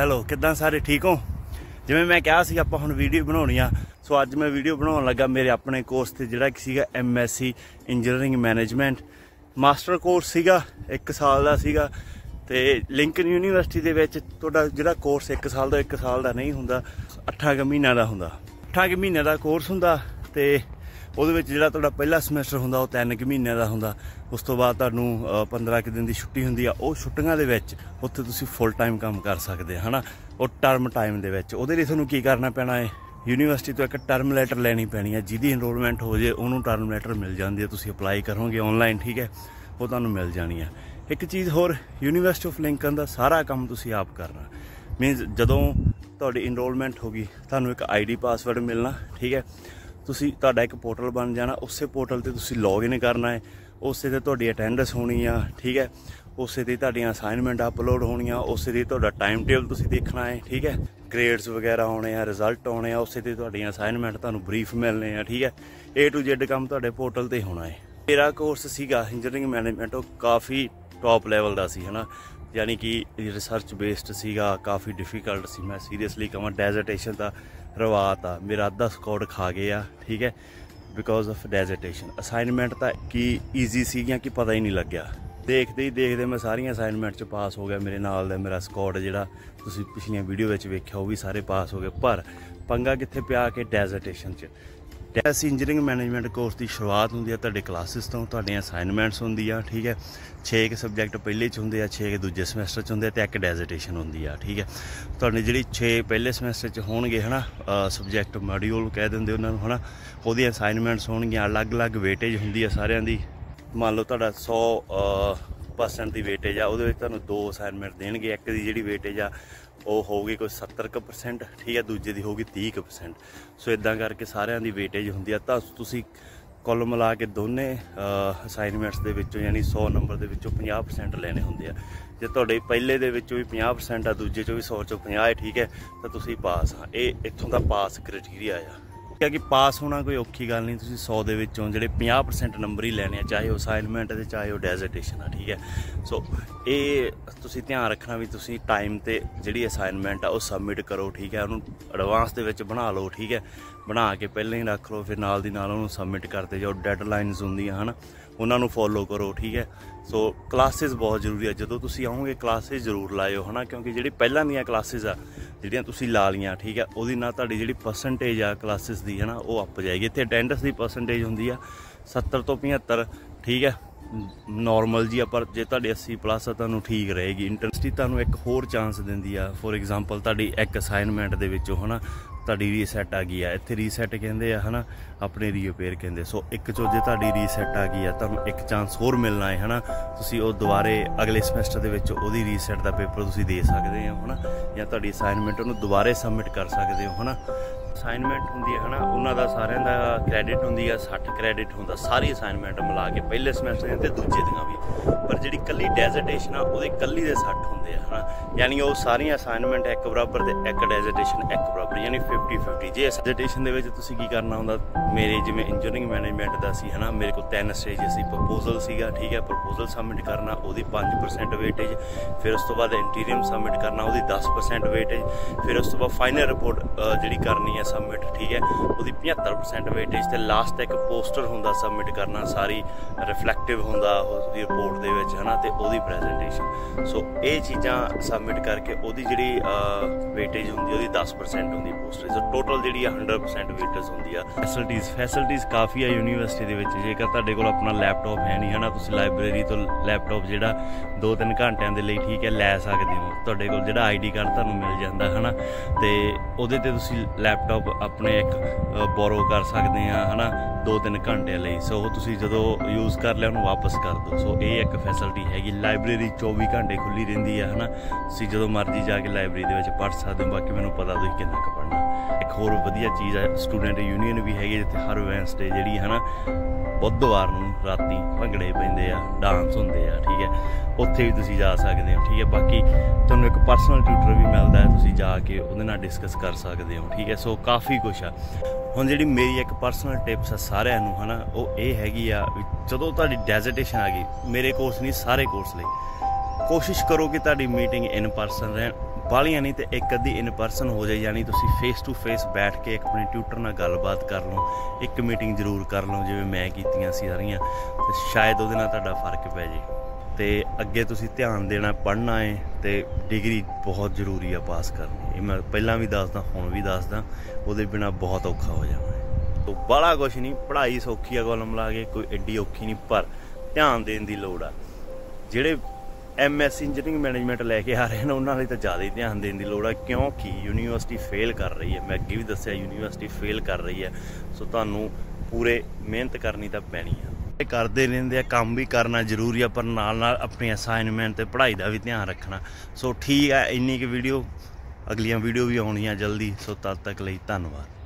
Hello, ਕਿੱਦਾਂ ਸਾਰੇ ਠੀਕ ਹੋ? ਜਿਵੇਂ ਮੈਂ ਕਿਹਾ ਸੀ, ਆਪਾਂ ਹੁਣ ਵੀਡੀਓ ਬਣਾਉਣੀ ਆ। ਸੋ ਅੱਜ ਮੈਂ ਵੀਡੀਓ ਬਣਾਉਣ ਲੱਗਾ ਮੇਰੇ ਆਪਣੇ ਕੋਰਸ ਤੇ, ਜਿਹੜਾ ਕਿ ਸੀਗਾ MSc engineering management master course ਸੀਗਾ 1 ਸਾਲ ਦਾ ਸੀਗਾ। ਤੇ ਲਿੰਕਨ ਯੂਨੀਵਰਸਿਟੀ ਦੇ ਵਿੱਚ ਤੁਹਾਡਾ ਜਿਹੜਾ ਕੋਰਸ 1 ਸਾਲ ਦਾ 1 ਸਾਲ ਦਾ ਨਹੀਂ ਹੁੰਦਾ 8 ਕੁ ਮਹੀਨਿਆਂ ਦਾ ਹੁੰਦਾ। 8 ਕੁ ਮਹੀਨਿਆਂ ਦਾ ਕੋਰਸ ਹੁੰਦਾ ਤੇ ਉਹਦੇ ਵਿੱਚ ਜਿਹੜਾ ਤੁਹਾਡਾ ਪਹਿਲਾ ਸਮੈਸਟਰ ਹੁੰਦਾ ਉਹ 3 ਕੁ ਮਹੀਨਿਆਂ ਦਾ ਹੁੰਦਾ। ਉਸ ਤੋਂ ਬਾਅਦ ਤੁਹਾਨੂੰ ਅ, 15 ਕੁ ਦਿਨ ਦੀ ਛੁੱਟੀ ਹੁੰਦੀ ਆ। ਉਹ ਛੁੱਟੀਆਂ ਦੇ ਵਿੱਚ ਉੱਥੇ ਤੁਸੀਂ ਫੁੱਲ ਟਾਈਮ ਕੰਮ ਕਰ ਸਕਦੇ ਆ ਹਨਾ? ਉਹ ਟਰਮ ਟਾਈਮ ਦੇ ਵਿੱਚ। ਉਹਦੇ ਲਈ ਤੁਹਾਨੂੰ ਕੀ ਕਰਨਾ ਪੈਣਾ ਹੈ ਯੂਨੀਵਰਸਿਟੀ ਤੋਂ ਇੱਕ ਟਰਮ ਲੈਟਰ ਲੈਣੀ ਪੈਣੀ ਹੈ ਜਿਹਦੀ ਇਨਰੋਲਮੈਂਟ ਹੋ ਜੇ ਉਹਨੂੰ ਟਰਮ ਲੈਟਰ ਮਿਲ ਜਾਂਦੀ ਹੈ ਤੁਸੀਂ ਅਪਲਾਈ ਕਰੋਗੇ ਆਨਲਾਈਨ ਠੀਕ ਹੈ? ਉਹ ਤੁਹਾਨੂੰ ਮਿਲ ਜਾਣੀ ਹੈ ਇੱਕ ਚੀਜ਼ ਹੋਰ ਯੂਨੀਵਰਸਿਟੀ ਆਫ ਲਿੰਕਨ ਦਾ ਸਾਰਾ ਕੰਮ ਤੁਸੀਂ ਆਪ ਕਰਨਾ। ਮੀਨਸ ਜਦੋਂ ਤੁਹਾਡੀ ਇਨਰੋਲਮੈਂਟ ਹੋ ਗਈ ਤੁਹਾਨੂੰ ਇੱਕ ਆਈਡੀ ਪਾਸਵਰਡ ਮਿਲਣਾ ਠੀਕ ਹੈ? ਤੁਸੀਂ ਤੁਹਾਡਾ ਇੱਕ ਪੋਰਟਲ ਬਣ ਜਾਣਾ, ਉਸੇ ਪੋਰਟਲ ਤੇ ਤੁਸੀਂ ਲੌਗਇਨ ਕਰਨਾ ਹੈ, ਉਸੇ ਤੇ ਤੁਹਾਡੀ ਅਟੈਂਡੈਂਸ ਹੋਣੀ ਆ, ਠੀਕ ਹੈ? ਉਸੇ ਤੇ ਤੁਹਾਡੀਆਂ ਅਸਾਈਨਮੈਂਟ ਅਪਲੋਡ ਹੋਣੀਆਂ, ਉਸੇ ਤੇ ਤੁਹਾਡਾ ਟਾਈਮ ਟੇਬਲ ਤੁਸੀਂ ਦੇਖਣਾ ਹੈ, ਠੀਕ ਹੈ? ਗ੍ਰੇਡਸ ਵਗੈਰਾ ਆਉਣੇ ਆ ਰਿਜ਼ਲਟ ਆਉਣੇ ਆ, ਉਸੇ ਤੇ ਤੁਹਾਡੀਆਂ ਅਸਾਈਨਮੈਂਟ ਤੁਹਾਨੂੰ ਬਰੀਫ ਮਿਲਨੇ ਆ, ਠੀਕ ਹੈ? A to Z ਕੰਮ ਤੁਹਾਡੇ ਪੋਰਟਲ ਤੇ ਹੋਣਾ ਹੈ। ਮੇਰਾ ਕੋਰਸ ਸੀਗਾ ਇੰਜੀਨੀਅਰਿੰਗ ਮੈਨੇਜਮੈਂਟ ਉਹ ਕਾਫੀ ਟੌਪ ਲੈਵਲ ਦਾ ਸੀ, ਹਨਾ? ਯਾਨੀ ਕਿ ਰਿਸਰਚ ਬੇਸਡ ਸੀਗਾ, ਕਾਫੀ ਡਿਫਿਕਲਟ ਸੀ। ਮੈਂ ਸੀਰੀਅਸਲੀ ਕਹਾਂ ਡੈਜ਼ਰਟੇਸ਼ਨ ਦਾ ਰਵਾਤ ਆ। ਮੇਰਾ ਅੱਧਾ ਸਕੋਡ ਖਾ ਗਏ ਆ ਠੀਕ ਹੈ? ਬਿਕੋਜ਼ ਆਫ ਡੈਜ਼ਰਟੇਸ਼ਨ ਅਸਾਈਨਮੈਂਟ ਤਾਂ ਕੀ ਈਜ਼ੀ ਸੀਗੀਆਂ ਕਿ ਪਤਾ ਹੀ ਨਹੀਂ ਲੱਗਿਆ। ਦੇਖਦੇ ਹੀ ਦੇਖਦੇ ਮੈਂ ਸਾਰੀਆਂ ਅਸਾਈਨਮੈਂਟ 'ਚ ਪਾਸ ਹੋ ਗਿਆ ਮੇਰੇ ਨਾਲ ਦਾ, ਮੇਰਾ ਸਕੋਡ ਜਿਹੜਾ ਤੁਸੀਂ ਪਿਛਲੀਆਂ ਵੀਡੀਓ ਵਿੱਚ ਵੇਖਿਆ, ਉਹ ਵੀ ਸਾਰੇ ਪਾਸ ਹੋ ਗਏ। ਪਰ ਪੰਗਾ ਕਿੱਥੇ ਪਿਆ ਕਿ ਡੈਜ਼ਰਟੇਸ਼ਨ 'ਚ? ਟੈਸ ਇੰਜੀਨੀਅਰਿੰਗ ਮੈਨੇਜਮੈਂਟ ਕੋਰਸ ਦੀ ਸ਼ੁਰੂਆਤ ਹੁੰਦੀ ਹੈ ਤੁਹਾਡੇ ਕਲਾਸਿਸ ਤੋਂ, ਤੁਹਾਡੀਆਂ ਅਸਾਈਨਮੈਂਟਸ ਹੁੰਦੀ ਆ ਠੀਕ ਹੈ। 6 ਕੁ ਸਬਜੈਕਟ ਪਹਿਲੇ ਚ ਹੁੰਦੇ ਆ 6 ਕੁ ਦੂਜੇ ਸਮੈਸਟਰ ਚ ਹੁੰਦੇ ਆ ਤੇ ਇੱਕ ਡੈਜ਼ਰਟੇਸ਼ਨ ਹੁੰਦੀ ਆ, ਠੀਕ ਹੈ। ਤੁਹਾਡੇ ਜਿਹੜੀ 6 ਪਹਿਲੇ ਸਮੈਸਟਰ ਚ ਹੋਣਗੇ ਹਨਾ ਸਬਜੈਕਟ ਮੋਡਿਊਲ ਕਹਿ ਦਿੰਦੇ ਉਹਨਾਂ ਨੂੰ ਹਨਾ, ਉਹਦੀਆਂ ਅਸਾਈਨਮੈਂਟਸ ਹੋਣਗੀਆਂ, ਅਲੱਗ-ਅਲੱਗ ਵੇਟੇਜ ਹੁੰਦੀ ਆ ਸਾਰਿਆਂ ਦੀ। ਮੰਨ ਲਓ ਤੁਹਾਡਾ 100 ਪਰਸੈਂਟ ਦੀ ਵੇਟੇਜ ਆ, ਉਹਦੇ ਵਿੱਚ ਤੁਹਾਨੂੰ ਦੋ ਅਸਾਈਨਮੈਂਟ ਦੇਣਗੇ, ਇੱਕ ਦੀ ਜਿਹੜੀ ਵੇਟੇਜ ਆ ਉਹ ਹੋਊਗੀ ਕੋਈ 70% ਠੀਕ ਹੈ, ਦੂਜੇ ਦੀ ਹੋਊਗੀ 30% ਸੋ ਇਦਾਂ ਕਰਕੇ ਸਾਰਿਆਂ ਦੀ ਵੇਟੇਜ ਹੁੰਦੀ ਆ। ਤਾਂ ਤੁਸੀਂ ਕੁੱਲ ਮਿਲਾ ਕੇ ਦੋਨੇ ਅਸਾਈਨਮੈਂਟਸ ਦੇ ਵਿੱਚੋਂ ਯਾਨੀ 100 ਨੰਬਰ ਦੇ ਵਿੱਚੋਂ 50% ਲੈਣੇ ਹੁੰਦੇ ਆ। ਜੇ ਤੁਹਾਡੇ ਪਹਿਲੇ ਦੇ ਵਿੱਚੋਂ ਵੀ 50% ਆ, ਦੂਜੇ ਚੋਂ ਵੀ 100 ਚੋਂ 50 ਹੈ, ਠੀਕ ਹੈ, ਤਾਂ ਤੁਸੀਂ ਪਾਸ ਆ। ਇਹ ਇੱਥੋਂ ਦਾ ਪਾਸ ਕ੍ਰਾਈਟੇਰੀਆ ਆ। ਕਿ ਪਾਸ ਹੋਣਾ ਕੋਈ ਔਖੀ ਗੱਲ ਨਹੀਂ, ਤੁਸੀਂ 100 ਦੇ ਵਿੱਚੋਂ ਜਿਹੜੇ 50% ਨੰਬਰ ਹੀ ਲੈਣੇ ਆ, ਚਾਹੇ ਉਹ ਅਸਾਈਨਮੈਂਟ ਤੇ, ਚਾਹੇ ਉਹ ਡੈਜ਼ਰਟੇਸ਼ਨ ਆ, ਠੀਕ ਹੈ? ਸੋ ਇਹ ਤੁਸੀਂ ਧਿਆਨ ਰੱਖਣਾ ਵੀ ਤੁਸੀਂ ਟਾਈਮ ਤੇ ਜਿਹੜੀ ਅਸਾਈਨਮੈਂਟ ਆ, ਉਹ ਸਬਮਿਟ ਕਰੋ, ਠੀਕ ਹੈ? ਉਹਨੂੰ ਐਡਵਾਂਸ ਦੇ ਵਿੱਚ ਬਣਾ ਲਓ, ਠੀਕ ਹੈ? ਬਣਾ ਕੇ ਪਹਿਲਾਂ ਹੀ ਰੱਖ ਲਓ, ਫਿਰ ਨਾਲ ਦੀ ਨਾਲ ਉਹਨੂੰ ਸਬਮਿਟ ਕਰਦੇ ਜਾਓ। ਡੈਡਲਾਈਨਸ ਹੁੰਦੀਆਂ, ਹਨ? ਉਹਨਾਂ ਨੂੰ ਫੋਲੋ ਕਰੋ, ਠੀਕ ਹੈ? ਸੋ ਕਲਾਸਿਸ ਬਹੁਤ ਜ਼ਰੂਰੀ ਆ। ਜਦੋਂ ਤੁਸੀਂ ਆਓਗੇ ਕਲਾਸਿਸ ਜ਼ਰੂਰ ਲਾਇਓ, ਹਨਾ? ਕਿਉਂਕਿ ਜਿਹੜੀ ਪਹਿਲਾਂ ਦੀਆਂ ਕਲਾਸਿਸ ਆ, ਜਿਹੜੀਆਂ ਤੁਸੀਂ ਲਾ ਲੀਆਂ ਠੀਕ ਹੈ? ਉਹਦੀ ਨਾਲ ਤੁਹਾਡੀ ਜਿਹੜੀ ਪਰਸੈਂਟੇਜ ਆ ਕਲਾਸਿਸ ਦੀ, ਹਨਾ, ਉਹ ਅੱਪ ਜਾਏਗੀ। ਇੱਥੇ ਅਟੈਂਡੈਂਸ ਦੀ ਪਰਸੈਂਟੇਜ ਹੁੰਦੀ ਆ 70 ਤੋਂ 75 ਠੀਕ ਹੈ? ਨਾਰਮਲ ਜੀ ਆ, ਪਰ ਜੇ ਤੁਹਾਡੇ 80 ਪਲੱਸ ਆ, ਤੁਹਾਨੂੰ ਠੀਕ ਰਹੇਗੀ। ਇੰਟਰਸਟੀ ਤੁਹਾਨੂੰ ਇੱਕ ਹੋਰ ਚਾਂਸ ਦਿੰਦੀ ਆ। ਫੋਰ ਐਗਜ਼ਾਮਪਲ ਤੁਹਾਡੀ ਇੱਕ ਅਸਾਈਨਮੈਂਟ ਦੇ ਵਿੱਚੋਂ, ਹਨਾ? ਤੁਹਾਡੀ ਰੀਸੈਟ ਆ ਗਈ ਆ। ਇੱਥੇ ਰੀਸੈਟ ਕਹਿੰਦੇ ਆ, ਹਨਾ, ਆਪਣੇ ਰੀਪੇਅਰ ਕਹਿੰਦੇ। ਸੋ ਇੱਕ ਚੋ ਜੇ ਤੁਹਾਡੀ ਰੀਸੈਟ ਆ ਗਈ ਆ, ਤੁਹਾਨੂੰ ਇੱਕ ਚਾਂਸ ਹੋਰ ਮਿਲਣਾ ਹੈ, ਹਨਾ, ਤੁਸੀਂ ਉਹ ਦੁਬਾਰੇ ਅਗਲੇ ਸਮੈਸਟਰ ਦੇ ਵਿੱਚ ਉਹਦੀ ਰੀਸੈਟ ਦਾ ਪੇਪਰ ਤੁਸੀਂ ਦੇ ਸਕਦੇ ਹੋ, ਹਨਾ, ਜਾਂ ਤੁਹਾਡੀ ਅਸਾਈਨਮੈਂਟ ਉਹਨੂੰ ਦੁਬਾਰੇ ਸਬਮਿਟ ਕਰ ਸਕਦੇ ਹੋ, ਹਨਾ। ਅਸਾਈਨਮੈਂਟ ਹੁੰਦੀ ਹੈ, ਹਨਾ? ਉਹਨਾਂ ਦਾ ਸਾਰਿਆਂ ਦਾ ਕ੍ਰੈਡਿਟ ਹੁੰਦੀ ਆ 60 ਕ੍ਰੈਡਿਟ ਹੁੰਦਾ, ਸਾਰੀ ਅਸਾਈਨਮੈਂਟ ਮਿਲਾ ਕੇ ਪਹਿਲੇ ਸਮੈਸਟਰ ਦੀਆਂ ਤੇ ਦੂਜੇ ਦੀਆਂ ਵੀ। ਪਰ ਜਿਹੜੀ ਕੱਲੀ ਡੈਜ਼ਰਟੇਸ਼ਨ ਆ, ਉਹਦੇ ਕੱਲੀ ਦੇ 60 ਹੁੰਦੇ ਆ, ਹਨਾ? ਯਾਨੀ ਉਹ ਸਾਰੀਆਂ ਅਸਾਈਨਮੈਂਟ ਇੱਕ ਬਰਾਬਰ ਤੇ ਇੱਕ ਡੈਜ਼ਰਟੇਸ਼ਨ ਇੱਕ ਬਰਾਬਰ, ਯਾਨੀ 50 50 ਜੇ ਡੈਜ਼ਰਟੇਸ਼ਨ ਦੇ ਵਿੱਚ ਤੁਸੀਂ ਕੀ ਕਰਨਾ ਹੁੰਦਾ, ਮੇਰੇ ਜਿਵੇਂ ਇੰਜੀਨੀਅਰਿੰਗ ਮੈਨੇਜਮੈਂਟ ਦਾ ਸੀ, ਹਨਾ? ਮੇਰੇ ਕੋਲ ਤਿੰਨ ਸਟੇਜ ਸੀ ਪ੍ਰਪੋਜ਼ਲ ਸੀਗਾ, ਠੀਕ ਹੈ? ਪ੍ਰਪੋਜ਼ਲ ਸਬਮਿਟ ਕਰਨਾ, ਉਹਦੀ 5% ਵੇਟੇਜ ਫਿਰ ਉਸ ਤੋਂ ਬਾਅਦ ਇੰਟੀਰੀਅਮ ਸਬਮਿਟ ਕਰਨਾ, ਉਹਦੀ 10% ਵੇਟੇਜ ਫਿਰ ਉਸ ਤੋਂ ਬਾਅਦ ਫਾਈਨਲ ਰਿਪੋਰਟ ਜਿਹੜੀ ਕਰਨੀ ਹੈ ਸਬਮਿਟ ਠੀਕ ਹੈ? ਉਹਦੀ 75% ਵੇਟੇਜ ਤੇ ਲਾਸਟ ਇੱਕ ਪੋਸਟਰ ਹੁੰਦਾ ਸਬਮਿਟ ਕਰਨਾ, ਸਾਰੀ ਰਿਫਲੈਕਟਿਵ ਹੁੰਦਾ ਉਹਦੀ ਰਿਪੋਰਟ ਦੇ ਵਿੱਚ, ਹਨਾ, ਤੇ ਉਹਦੀ ਪ੍ਰੈਜੈਂਟੇਸ਼ਨ ਸੋ ਇਹ ਚੀਜ਼ਾਂ ਸਬਮਿਟ ਕਰਕੇ ਉਹਦੀ ਜਿਹੜੀ ਵੇਟੇਜ ਹੁੰਦੀ ਉਹਦੀ 10% ਹੁੰਦੀ ਪੋਸਟਰ ਸੋ ਟੋਟਲ ਜਿਹੜੀ ਆ 100% ਵੇਟੇਜ ਹੁੰਦੀ ਆ। ਫੈਸਿਲਿਟੀਆਂ ਫੈਸਿਲਿਟੀਆਂ ਕਾਫੀ ਆ ਯੂਨੀਵਰਸਿਟੀ ਦੇ ਵਿੱਚ। ਜੇਕਰ ਤੁਹਾਡੇ ਕੋਲ ਆਪਣਾ ਲੈਪਟਾਪ ਹੈ ਨਹੀਂ, ਹਨਾ, ਤੁਸੀਂ ਲਾਇਬ੍ਰੇਰੀ ਤੋਂ ਲੈਪਟਾਪ ਜਿਹੜਾ 2-3 ਘੰਟਿਆਂ ਦੇ ਲਈ ਠੀਕ ਹੈ, ਲੈ ਸਕਦੇ ਹੋ। ਤੁਹਾਡੇ ਕੋਲ ਜਿਹੜਾ ਆਈਡੀ ਕਾਰਡ ਤੁਹਾਨੂੰ ਮਿਲ ਜਾਂਦਾ, ਹਨਾ, ਤੇ ਉਹਦੇ ਤੇ ਤੁਸੀਂ ਲੈਪਟਾਪ ਆਪਣੇ ਇੱਕ ਬੋਰੋ ਕਰ ਸਕਦੇ ਆ ਹਨਾ? 2-3 ਘੰਟਿਆਂ ਲਈ। ਸੋ ਤੁਸੀਂ ਜਦੋਂ ਯੂਜ਼ ਕਰ ਲਿਆ, ਉਹਨੂੰ ਵਾਪਸ ਕਰ ਦਿਓ। ਸੋ ਇਹ ਇੱਕ ਫੈਸਿਲਿਟੀ ਹੈਗੀ। ਲਾਇਬ੍ਰੇਰੀ 24 ਘੰਟੇ ਖੁੱਲੀ ਰਹਿੰਦੀ ਆ, ਹਨਾ? ਤੁਸੀਂ ਜਦੋਂ ਮਰਜ਼ੀ ਜਾ ਕੇ ਲਾਇਬ੍ਰੇਰੀ ਦੇ ਵਿੱਚ ਪੜ੍ਹ ਸਕਦੇ ਹੋ। ਬਾਕੀ ਮੈਨੂੰ ਪਤਾ ਤੁਸੀਂ ਕਿੰਨਾ ਕੁ ਇੱਕ ਹੋਰ ਵਧੀਆ ਚੀਜ਼ ਹੈ ਸਟੂਡੈਂਟ ਯੂਨੀਅਨ ਵੀ ਹੈਗੀ ਜਿੱਥੇ ਹਰ ਵੈਂਸਡੇ ਜਿਹੜੀ ਹੈ ਨਾ, ਬੁੱਧਵਾਰ ਨੂੰ ਰਾਤੀ ਭੰਗੜੇ ਪੈਂਦੇ ਆ ਡਾਂਸ ਹੁੰਦੇ ਆ, ਠੀਕ ਹੈ। ਉੱਥੇ ਵੀ ਤੁਸੀਂ ਜਾ ਸਕਦੇ ਹੋ, ਠੀਕ ਹੈ। ਬਾਕੀ ਤੁਹਾਨੂੰ ਇੱਕ ਪਰਸਨਲ ਟਿਊਟਰ ਵੀ ਮਿਲਦਾ ਹੈ, ਤੁਸੀਂ ਜਾ ਕੇ ਉਹਦੇ ਨਾਲ ਡਿਸਕਸ ਕਰ ਸਕਦੇ ਹੋ, ਠੀਕ ਹੈ। ਸੋ ਕਾਫੀ ਕੁਝ ਆ। ਹੁਣ ਜਿਹੜੀ ਮੇਰੀ ਇੱਕ ਪਰਸਨਲ ਟਿਪਸ ਆ ਸਾਰਿਆਂ ਨੂੰ, ਹਨਾ, ਉਹ ਇਹ ਹੈਗੀ ਆ ਵੀ ਜਦੋਂ ਤੁਹਾਡੀ ਡੈਜ਼ਰਟੇਸ਼ਨ ਆ ਗਈ, ਮੇਰੇ ਕੋਰਸ ਨਹੀਂ, ਸਾਰੇ ਕੋਰਸ ਲਈ। ਕੋਸ਼ਿਸ਼ ਕਰੋ ਕਿ ਤੁਹਾਡੀ ਮੀਟਿੰਗ ਇਨ ਪਰਸਨ ਰਹਿਣ। ਬਾਲੀਆਂ ਨਹੀਂ ਤੇ ਇੱਕ ਅੱਧੀ ਇਨ ਪਰਸਨ ਹੋ ਜਾਏ ਯਾਨੀ ਤੁਸੀਂ ਫੇਸ ਟੂ ਫੇਸ ਬੈਠ ਕੇ ਇੱਕ ਆਪਣੇ ਟਿਊਟਰ ਨਾਲ ਗੱਲਬਾਤ ਕਰ ਲਓ, ਇੱਕ ਮੀਟਿੰਗ ਜ਼ਰੂਰ ਕਰ ਲਓ, ਜਿਵੇਂ ਮੈਂ ਕੀਤੀਆਂ ਸੀ ਸਾਰੀਆਂ, ਤੇ ਸ਼ਾਇਦ ਉਹਦੇ ਨਾਲ ਤੁਹਾਡਾ ਫ਼ਰਕ ਪੈ ਜੇ। ਤੇ ਅੱਗੇ ਤੁਸੀਂ ਧਿਆਨ ਦੇਣਾ, ਪੜ੍ਹਨਾ ਹੈ ਤੇ ਡਿਗਰੀ ਬਹੁਤ ਜ਼ਰੂਰੀ ਆ ਪਾਸ ਕਰਨੀ। ਇਹ ਮੈਂ ਪਹਿਲਾਂ ਵੀ ਦੱਸਦਾ, ਹੁਣ ਵੀ ਦੱਸਦਾ, ਉਹਦੇ ਬਿਨਾ ਬਹੁਤ ਔਖਾ ਹੋ ਜਾਣਾ ਹੈ ਤੋ ਬੜਾ ਕੁਛ ਨਹੀਂ ਪੜ੍ਹਾਈ ਸੌਖੀ ਆ, ਕੋਲਮ ਲਾ ਕੇ, ਕੋਈ ਐਡੀ ਔਖੀ ਨਹੀਂ ਪਰ ਧਿਆਨ ਦੇਣ ਦੀ ਲੋੜ ਆ। ਜਿਹੜੇ ਐਮਐਸਸੀ ਇੰਜੀਨੀਅਰਿੰਗ ਮੈਨੇਜਮੈਂਟ ਲੈ ਕੇ ਆ ਰਹੇ ਨੇ, ਉਹਨਾਂ ਲਈ ਤਾਂ ਜ਼ਿਆਦਾ ਹੀ ਧਿਆਨ ਦੇਣ ਦੀ ਲੋੜ ਹੈ ਕਿਉਂਕਿ ਯੂਨੀਵਰਸਿਟੀ ਫੇਲ ਕਰ ਰਹੀ ਹੈ। ਮੈਂ ਅੱਗੇ ਵੀ ਦੱਸਿਆ, ਯੂਨੀਵਰਸਿਟੀ ਫੇਲ ਕਰ ਰਹੀ ਹੈ। ਸੋ ਤੁਹਾਨੂੰ ਪੂਰੇ ਮਿਹਨਤ ਕਰਨੀ ਤਾਂ ਪੈਣੀ ਆ। ਕਰਦੇ ਰਹਿੰਦੇ ਆ, ਕੰਮ ਵੀ ਕਰਨਾ ਜ਼ਰੂਰੀ ਆ, ਪਰ ਨਾਲ ਨਾਲ ਆਪਣੀ ਅਸਾਈਨਮੈਂਟ ਤੇ ਪੜ੍ਹਾਈ ਦਾ ਵੀ ਧਿਆਨ ਰੱਖਣਾ। ਸੋ ਠੀਕ ਆ, ਇੰਨੀ ਕਿ ਵੀਡੀਓ ਅਗਲੀਆਂ ਵੀਡੀਓ ਵੀ ਆਉਣੀਆਂ ਜਲਦੀ। ਸੋ ਤਦ ਤੱਕ ਲਈ ਧੰਨਵਾਦ।